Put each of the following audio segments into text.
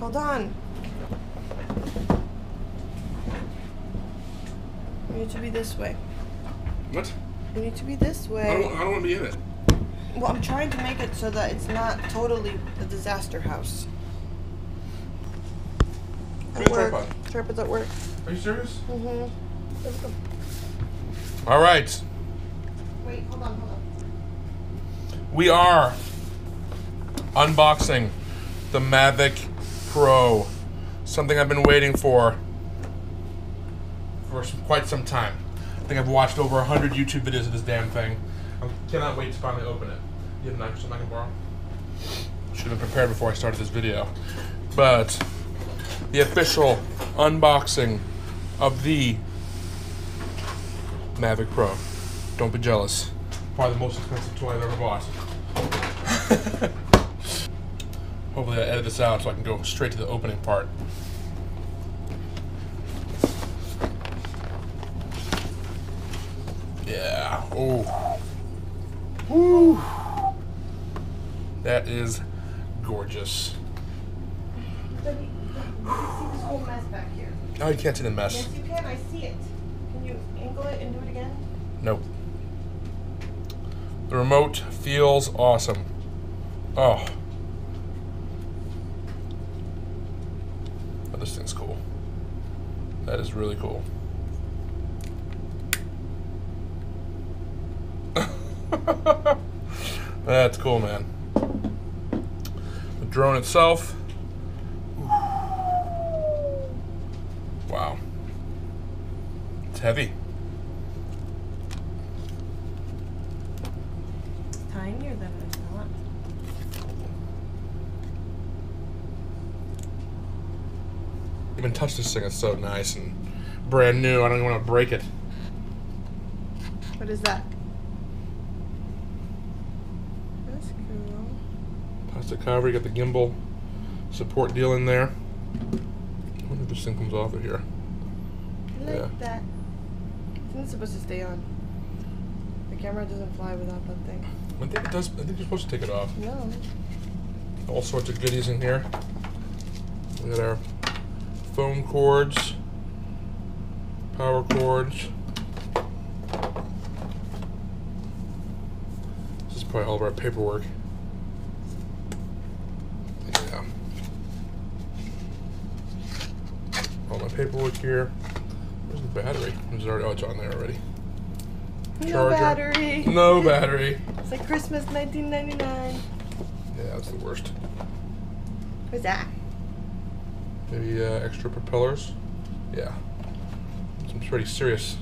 Hold on. You need to be this way. What? You need to be this I way. don't, I don't want to be in it. Well, I'm trying to make it so that it's not totally a disaster house. At work. tripod. Tripods at work. Are you serious? Mm-hmm. Let's go. All right. Wait, hold on, hold on. We are unboxing the Mavic Pro. Something I've been waiting for for quite some time. I think I've watched over 100 YouTube videos of this damn thing. I cannot wait to finally open it. You have a knife or something I can borrow? Should have prepared before I started this video. But the official unboxing of the Mavic Pro. Don't be jealous. Probably the most expensive toy I've ever bought. Hopefully I edit this out so I can go straight to the opening part. Yeah. Oh. Woo. That is gorgeous. Let me, let me see this whole mess back here. Oh, you can't see the mess. Yes, you can. I see it. Can you angle it and do it again? Nope. The remote feels awesome. Oh. This thing's cool. That is really cool. That's cool, man. The drone itself. Wow. It's heavy. Tinier than I thought. Even touch this thing. It's so nice and brand new. I don't even want to break it. What is that? That's cool. Plastic cover. You got the gimbal support deal in there. I wonder if this thing comes off of here. I like Yeah. that. I think it's supposed to stay on. The camera doesn't fly without that thing. I think it does. I think you're supposed to take it off. No. All sorts of goodies in here. Look at our phone cords, power cords. This is probably all of our paperwork. Yeah. All my paperwork here. Where's the battery? Is it already, oh, it's on there already. No battery. No battery. It's like Christmas 1999. Yeah, that's the worst. What's that? Maybe uh, extra propellers. Yeah. Some pretty serious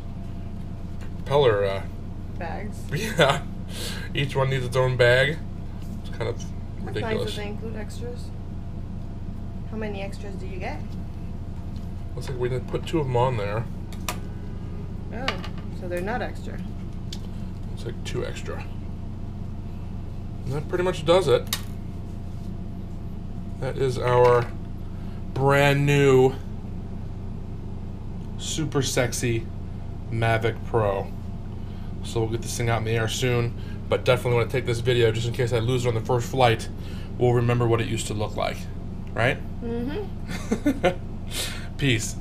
propeller. Uh, Bags. yeah. Each one needs its own bag. It's kind of That's nice that ridiculous. they include extras. How many extras do you get? Looks like we did put two of them on there. Oh, so they're not extra. Looks like two extra. And that pretty much does it. That is our brand new, super sexy Mavic Pro. So we'll get this thing out in the air soon, but definitely want to take this video just in case I lose it on the first flight. We'll remember what it used to look like, right? Mm-hmm. Peace.